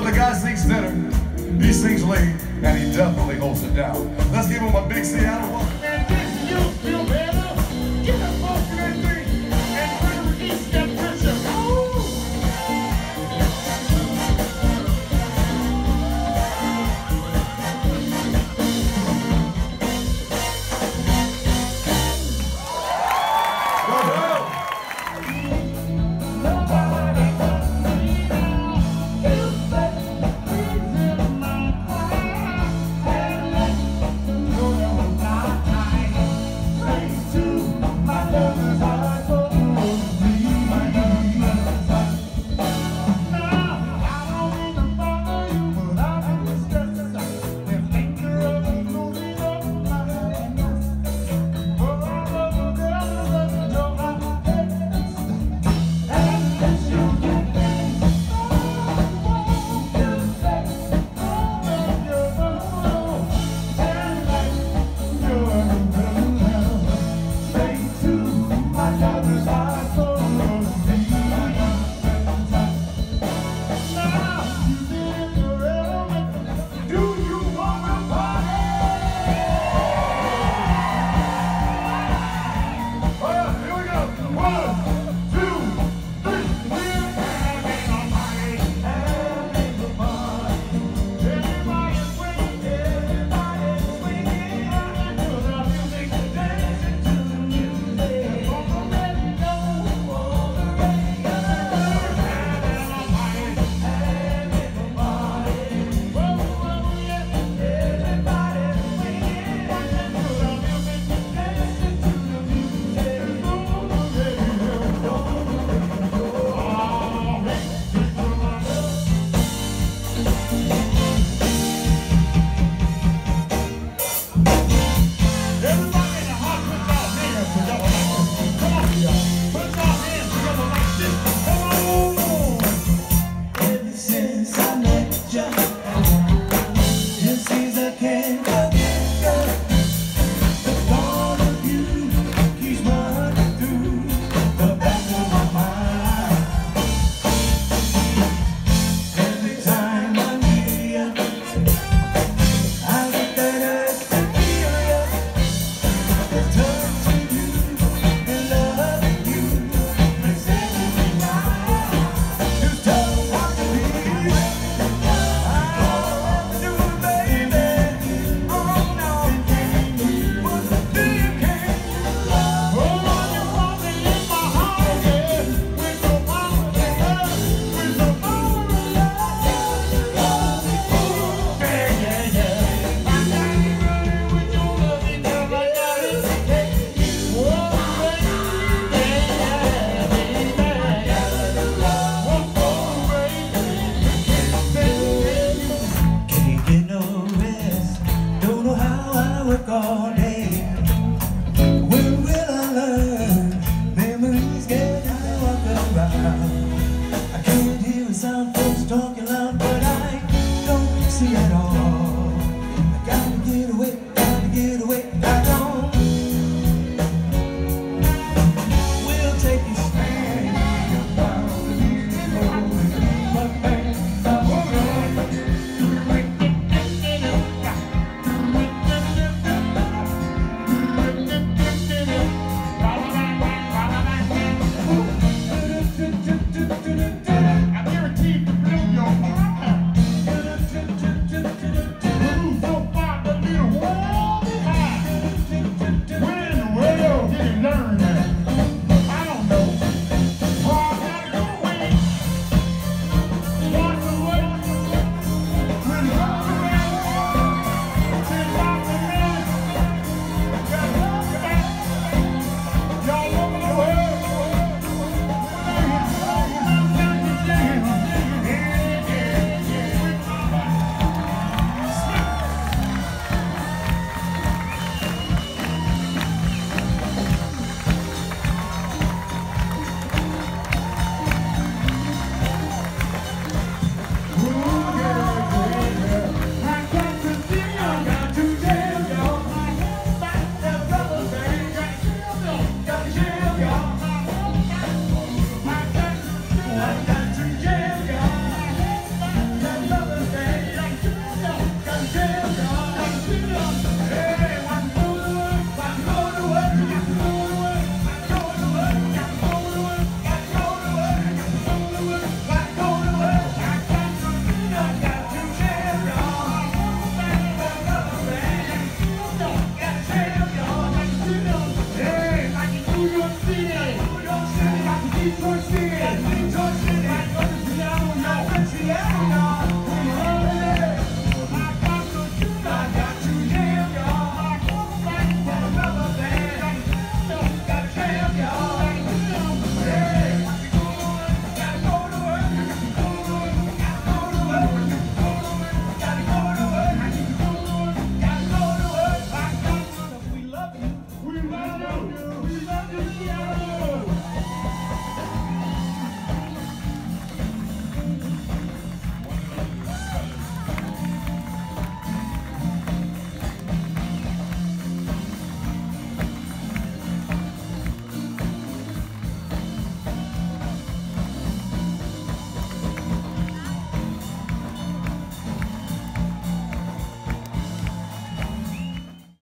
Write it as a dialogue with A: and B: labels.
A: The guy sings better, he sings late, and he definitely holds it down. Let's give him a big Seattle welcome.
B: God. 虽然青春是天空的夕阳，那身躯也。